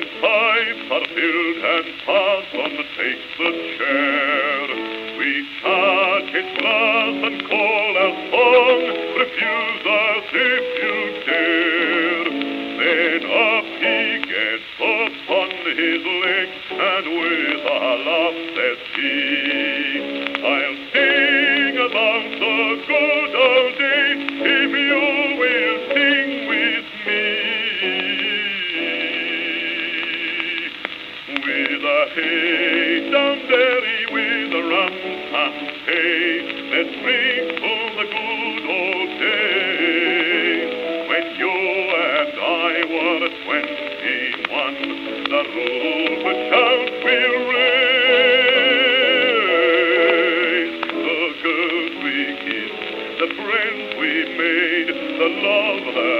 when pipes are filled and Parson takes the chair. We charge his glass and call our song, refuse us if you dare. Then up he gets upon his legs, and with a laugh says he, hey down derry, with a rum tum hey, let's ring for the good old days when you and I were twenty-one. The Rupert shout will raise the girls we kissed, the friends we made, the love that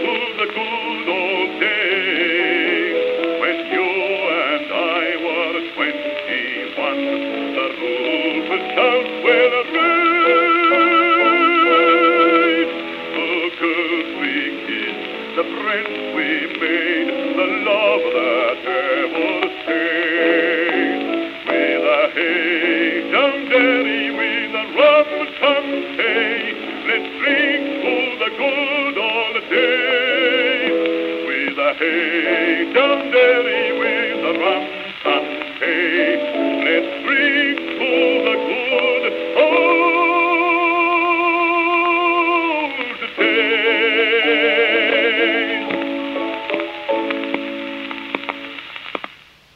hey down derry, with a rum hey,